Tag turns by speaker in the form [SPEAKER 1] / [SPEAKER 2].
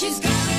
[SPEAKER 1] She's gone.